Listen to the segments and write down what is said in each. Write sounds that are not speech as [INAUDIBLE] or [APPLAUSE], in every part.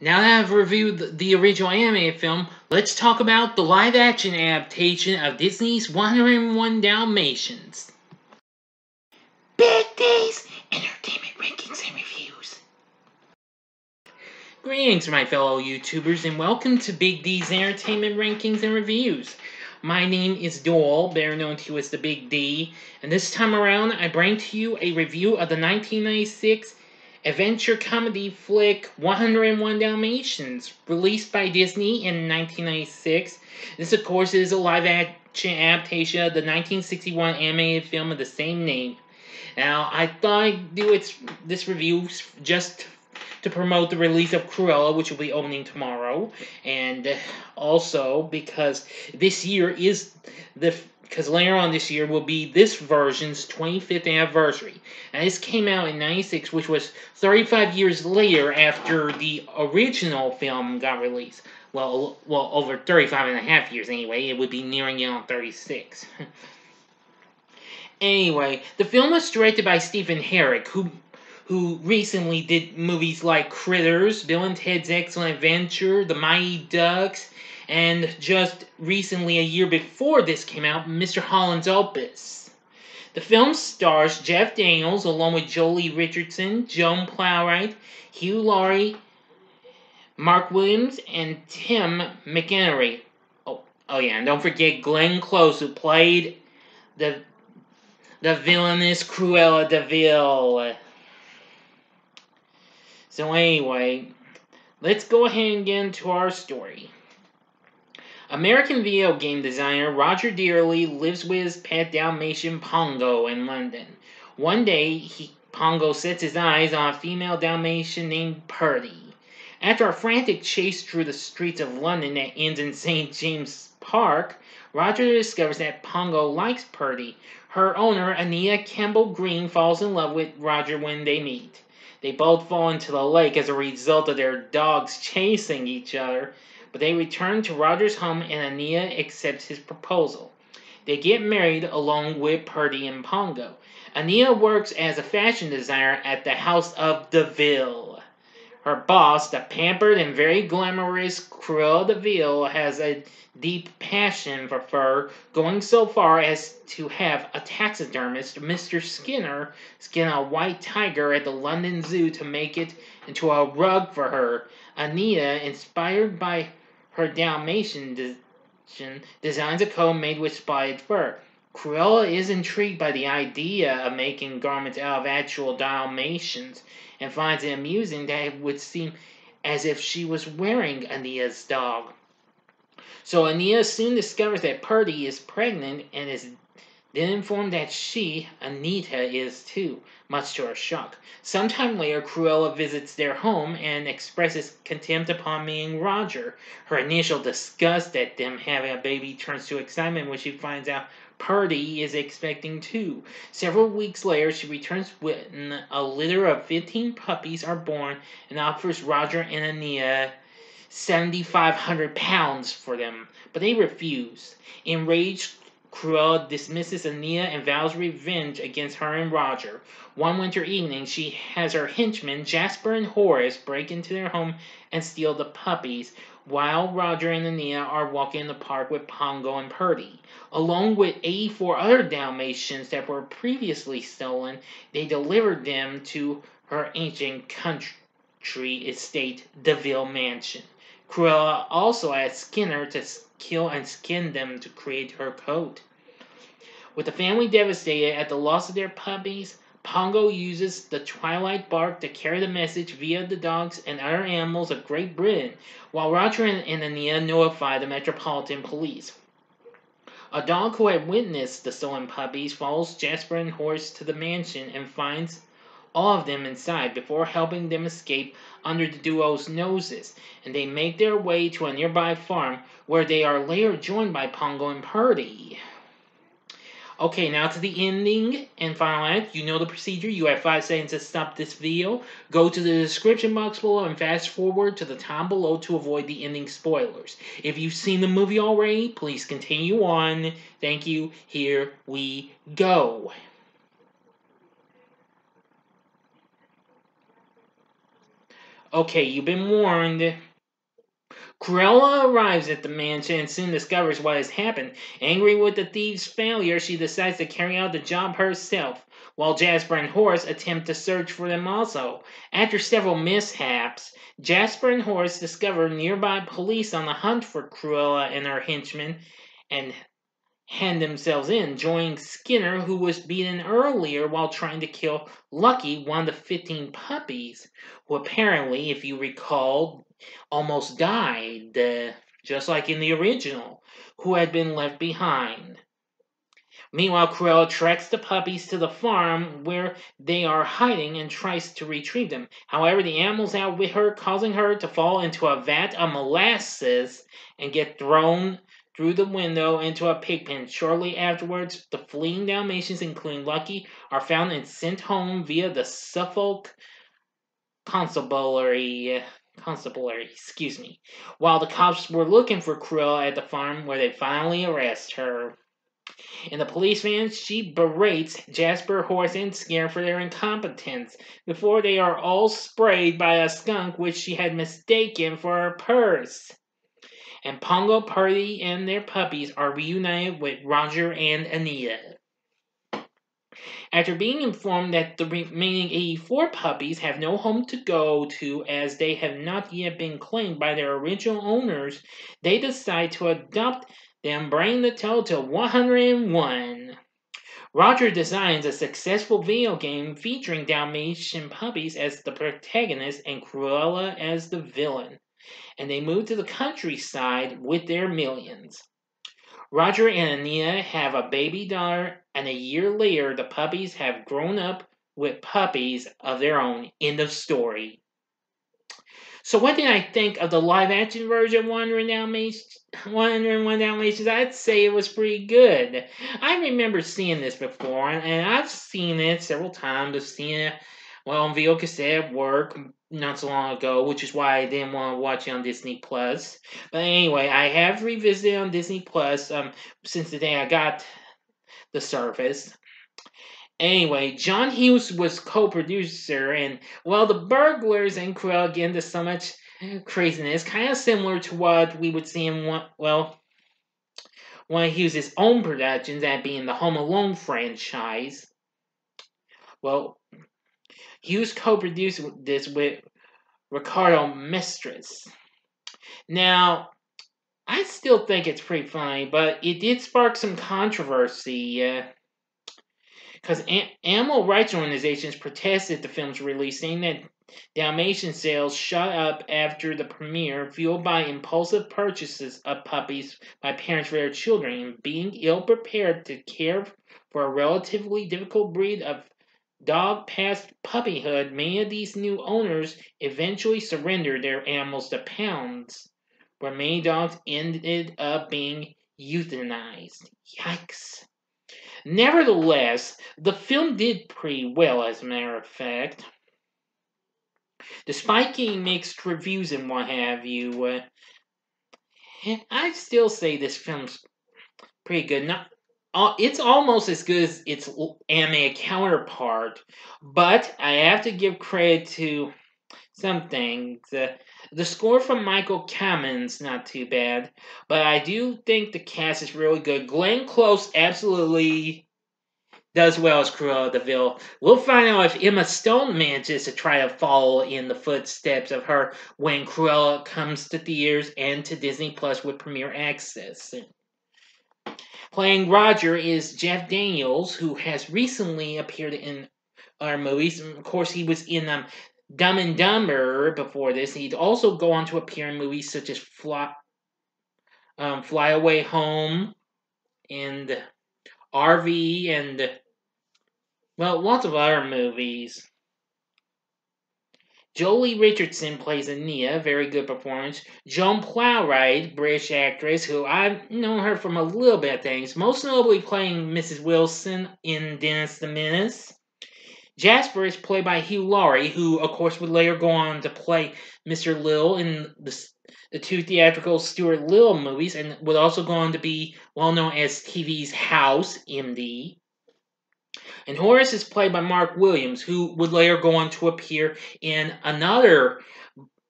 Now that I've reviewed the, original animated film, let's talk about the live action adaptation of Disney's 101 Dalmatians. Big D's Entertainment Rankings and Reviews. Greetings, my fellow YouTubers, and welcome to Big D's Entertainment Rankings and Reviews. My name is Doyle, better known to you as the Big D, and this time around I bring to you a review of the 1996 adventure comedy flick 101 Dalmatians, released by Disney in 1996. This, of course, is a live action adaptation of the 1961 animated film of the same name. Now, I thought I'd do its, this review just to promote the release of Cruella, which will be opening tomorrow, and also because this year is the because later on this year will be this version's 25th anniversary. And this came out in 96, which was 35 years later after the original film got released. Well, well, over 35 and a half years anyway. It would be nearing it on 36. [LAUGHS] anyway, the film was directed by Stephen Herek, who who recently did movies like Critters, Bill and Ted's Excellent Adventure, The Mighty Ducks, and just recently, a year before this came out, Mr. Holland's Opus. The film stars Jeff Daniels along with Joely Richardson, Joan Plowright, Hugh Laurie, Mark Williams, and Tim McInnerny. Oh, oh yeah, and don't forget Glenn Close, who played the the villainous Cruella de Vil. So anyway, let's go ahead and get into our story. American video game designer Roger Dearly lives with his pet Dalmatian Pongo in London. One day, he, Pongo sets his eyes on a female Dalmatian named Perdy. After a frantic chase through the streets of London that ends in St. James Park, Roger discovers that Pongo likes Perdy. Her owner, Anita Campbell Green, falls in love with Roger when they meet. They both fall into the lake as a result of their dogs chasing each other but they return to Roger's home and Anita accepts his proposal. They get married along with Perdy and Pongo. Anita works as a fashion designer at the House of DeVille. Her boss, the pampered and very glamorous Cruella de Vil, has a deep passion for fur, going so far as to have a taxidermist, Mr. Skinner, skin a white tiger at the London Zoo to make it into a rug for her. Anita, inspired by her Dalmatian designs a coat made with spotted fur. Cruella is intrigued by the idea of making garments out of actual Dalmatians and finds it amusing that it would seem as if she was wearing Anita's dog. So Anita soon discovers that Perdy is pregnant and is then informed that she, Anita, is too, much to her shock. Sometime later, Cruella visits their home and expresses contempt upon meeting Roger. Her initial disgust at them having a baby turns to excitement when she finds out Perdy is expecting two. Several weeks later, she returns when a litter of 15 puppies are born and offers Roger and Anita 7,500 pounds for them, but they refuse. Enraged, Cruella dismisses Anita and vows revenge against her and Roger. One winter evening, she has her henchmen, Jasper and Horace, break into their home and steal the puppies, while Roger and Anita are walking in the park with Pongo and Perdy. Along with 84 other Dalmatians that were previously stolen, they delivered them to her ancient country estate, DeVille Mansion. Cruella also asked Skinner to kill and skin them to create her coat. With the family devastated at the loss of their puppies, Pongo uses the twilight bark to carry the message via the dogs and other animals of Great Britain, while Roger and, Anita notify the Metropolitan Police. A dog who had witnessed the stolen puppies follows Jasper and Horace to the mansion and finds all of them inside before helping them escape under the duo's noses, and they make their way to a nearby farm where they are later joined by Pongo and Perdy. Okay, now to the ending and final act. You know the procedure. You have five seconds to stop this video. Go to the description box below and fast forward to the time below to avoid the ending spoilers. If you've seen the movie already, please continue on. Thank you. Here we go. Okay, you've been warned. Cruella arrives at the mansion and soon discovers what has happened. Angry with the thieves' failure, she decides to carry out the job herself, while Jasper and Horace attempt to search for them also. After several mishaps, Jasper and Horace discover nearby police on the hunt for Cruella and her henchmen and hand themselves in, joining Skinner, who was beaten earlier while trying to kill Lucky, one of the 15 puppies, who apparently, if you recall, almost died, uh, just like in the original, who had been left behind. Meanwhile, Cruella tracks the puppies to the farm where they are hiding and tries to retrieve them. However, the animals outwit her, causing her to fall into a vat of molasses and get thrown through the window into a pig pen. Shortly afterwards, the fleeing Dalmatians, including Lucky, are found and sent home via the Suffolk Constabulary. Constabulary, excuse me. While the cops were looking for Cruella at the farm, where they finally arrest her. In the police van, she berates Jasper, Horace, and Scare for their incompetence before they are all sprayed by a skunk which she had mistaken for her purse. And Pongo Perdy and their puppies are reunited with Roger and Anita. After being informed that the remaining 84 puppies have no home to go to as they have not yet been claimed by their original owners, they decide to adopt them, bringing the total to 101. Roger designs a successful video game featuring Dalmatian puppies as the protagonist and Cruella as the villain, and they move to the countryside with their millions. Roger and Anita have a baby daughter, and a year later, the puppies have grown up with puppies of their own. End of story. So, what did I think of the live action version of Wandering Dalmatians? 101 Dalmatians? I'd say it was pretty good. I remember seeing this before, and I've seen it several times. I've seen it well on video cassette at work, not so long ago, which is why I didn't want to watch it on Disney Plus. But anyway, I have revisited on Disney Plus um, since the day I got the service. Anyway, John Hughes was co-producer, and well, the burglars and Cruella get into so much craziness, kind of similar to what we would see in one, well, one of Hughes' own productions, that being the Home Alone franchise. Well, Hughes co-produced this with Ricardo Mestres. Now, I still think it's pretty funny, but it did spark some controversy. Because uh, animal rights organizations protested the film's release, saying that Dalmatian sales shot up after the premiere, fueled by impulsive purchases of puppies by parents for their children, and being ill prepared to care for a relatively difficult breed of dog past puppyhood, many of these new owners eventually surrendered their animals to pounds, where many dogs ended up being euthanized. Yikes. Nevertheless, the film did pretty well, as a matter of fact. Despite getting mixed reviews and what have you, uh, I'd still say this film's pretty good. Not, it's almost as good as its anime counterpart, but I have to give credit to some things. Uh, the score from Michael Kamen's not too bad, but I do think the cast is really good. Glenn Close absolutely does well as Cruella de Vil. We'll find out if Emma Stone manages to try to follow in the footsteps of her when Cruella comes to theaters and to Disney Plus with premiere access. Playing Roger is Jeff Daniels, who has recently appeared in our movies. Of course, he was in um, Dumb and Dumber before this. He'd also go on to appear in movies such as Fly, um, Fly Away Home and RV and, well, lots of other movies. Joely Richardson plays Anita, very good performance. Joan Plowright, British actress, who I've known her from a little bit of things, most notably playing Mrs. Wilson in Dennis the Menace. Jasper is played by Hugh Laurie, who, of course, would later go on to play Mr. Little in the, the two theatrical Stuart Little movies, and would also go on to be well known as TV's House, MD. And Horace is played by Mark Williams, who would later go on to appear in another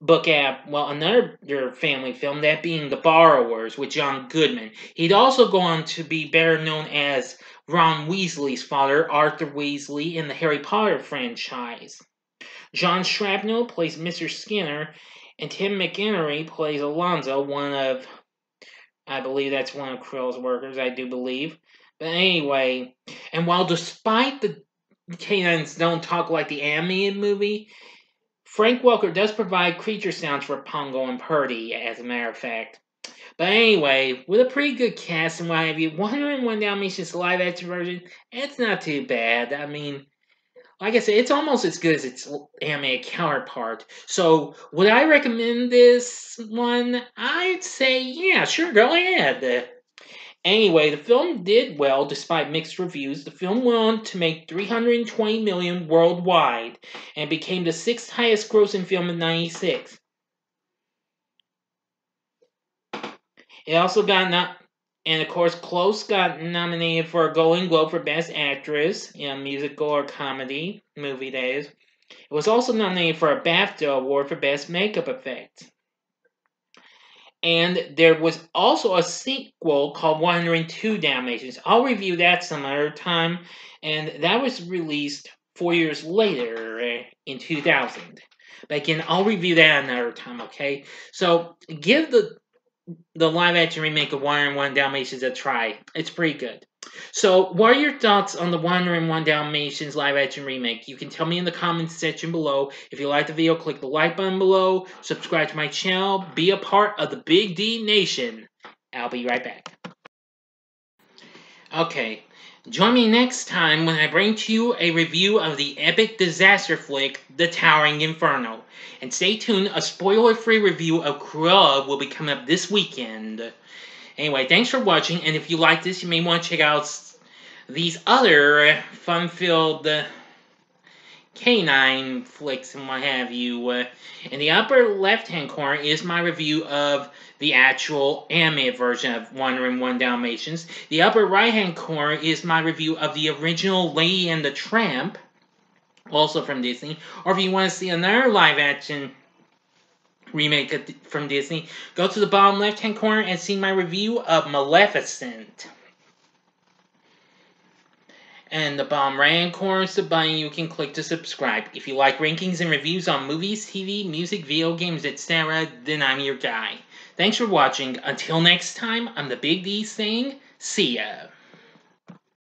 book app, well, another family film, that being The Borrowers with John Goodman. He'd also go on to be better known as Ron Weasley's father, Arthur Weasley, in the Harry Potter franchise. John Shrapnel plays Mr. Skinner, and Tim McInnerny plays Alonzo, one of, I believe that's one of Krill's workers, I do believe. But anyway, and while despite the canines don't talk like the animated movie, Frank Welker does provide creature sounds for Pongo and Perdy, as a matter of fact. But anyway, with a pretty good cast and what have you, 101 Dalmatians live action version, it's not too bad. I mean, like I said, it's almost as good as its anime counterpart. So, would I recommend this one? I'd say, yeah, sure, go ahead. Anyway, the film did well despite mixed reviews. The film went on to make 320 million worldwide and became the sixth highest grossing film in 96. It also got not and of course, Close got nominated for a Golden Globe for Best Actress in a musical or comedy movie. Is, it was also nominated for a BAFTA award for Best Makeup Effects. And there was also a sequel called 102 Dalmatians. I'll review that some other time. And that was released four years later eh, in 2000. But again, I'll review that another time, okay? So give the the live action remake of 101 Dalmatians a try. It's pretty good. So, what are your thoughts on the 101 Dalmatians live action remake? You can tell me in the comments section below. If you like the video, click the like button below, subscribe to my channel, be a part of the Big D Nation. I'll be right back. Okay, join me next time when I bring to you a review of the epic disaster flick, The Towering Inferno. And stay tuned, a spoiler-free review of Cruella will be coming up this weekend. Anyway, thanks for watching, and if you like this, you may want to check out these other fun-filled uh, canine flicks and what have you. Uh, in the upper left-hand corner is my review of the actual animated version of 101 Dalmatians. The upper right-hand corner is my review of the original Lady and the Tramp, also from Disney. Or if you want to see another live-action remake from Disney, go to the bottom left hand corner and see my review of Maleficent. And the bottom right hand corner is the button you can click to subscribe. If you like rankings and reviews on movies, TV, music, video games, etc., then I'm your guy. Thanks for watching. Until next time, I'm the Big D saying, see ya.